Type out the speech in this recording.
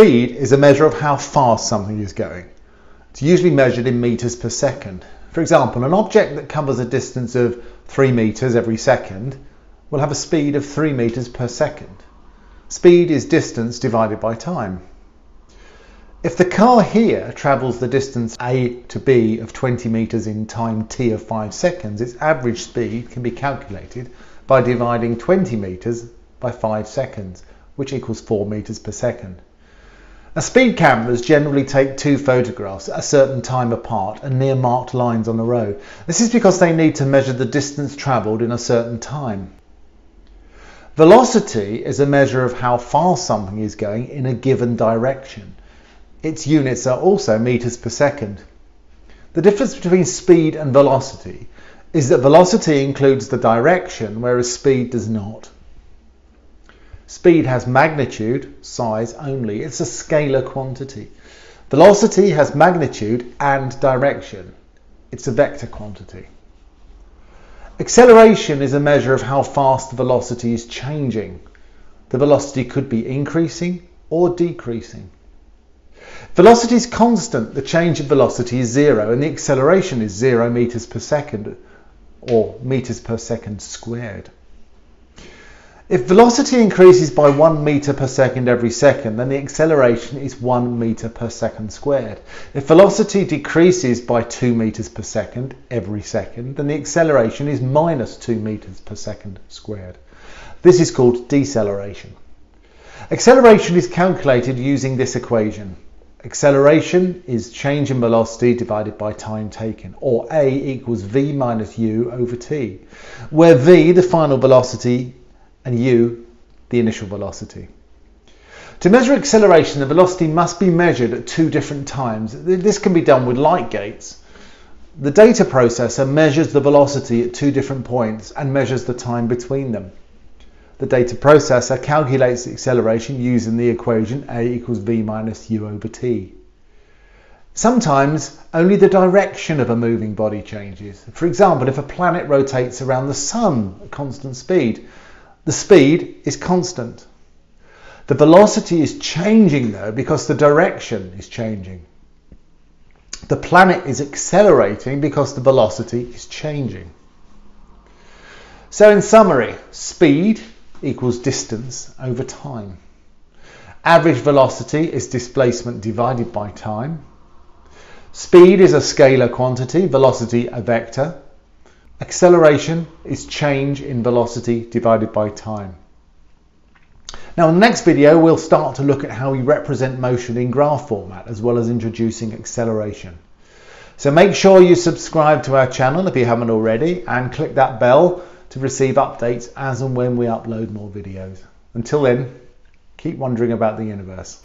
Speed is a measure of how fast something is going. It's usually measured in meters per second. For example, an object that covers a distance of 3 meters every second will have a speed of 3 meters per second. Speed is distance divided by time. If the car here travels the distance A to B of 20 meters in time t of 5 seconds, its average speed can be calculated by dividing 20 meters by 5 seconds, which equals 4 meters per second. Now, speed cameras generally take two photographs at a certain time apart and near marked lines on the road. This is because they need to measure the distance travelled in a certain time. Velocity is a measure of how fast something is going in a given direction. Its units are also meters per second. The difference between speed and velocity is that velocity includes the direction, whereas speed does not. Speed has magnitude, size only. It's a scalar quantity. Velocity has magnitude and direction. It's a vector quantity. Acceleration is a measure of how fast the velocity is changing. The velocity could be increasing or decreasing. Velocity is constant. The change of velocity is zero and the acceleration is zero meters per second or meters per second squared. If velocity increases by 1 meter per second every second, then the acceleration is 1 meter per second squared. If velocity decreases by 2 meters per second every second, then the acceleration is minus 2 meters per second squared. This is called deceleration. Acceleration is calculated using this equation. Acceleration is change in velocity divided by time taken, or a equals v minus u over t, where v, the final velocity, and u, the initial velocity. To measure acceleration, the velocity must be measured at two different times. This can be done with light gates. The data processor measures the velocity at two different points and measures the time between them. The data processor calculates the acceleration using the equation a equals v minus u over t. Sometimes only the direction of a moving body changes. For example, if a planet rotates around the sun at constant speed, the speed is constant. The velocity is changing though because the direction is changing. The planet is accelerating because the velocity is changing. So in summary, speed equals distance over time. Average velocity is displacement divided by time. Speed is a scalar quantity, velocity a vector. Acceleration is change in velocity divided by time. Now in the next video we'll start to look at how we represent motion in graph format as well as introducing acceleration. So make sure you subscribe to our channel if you haven't already and click that bell to receive updates as and when we upload more videos. Until then, keep wondering about the universe.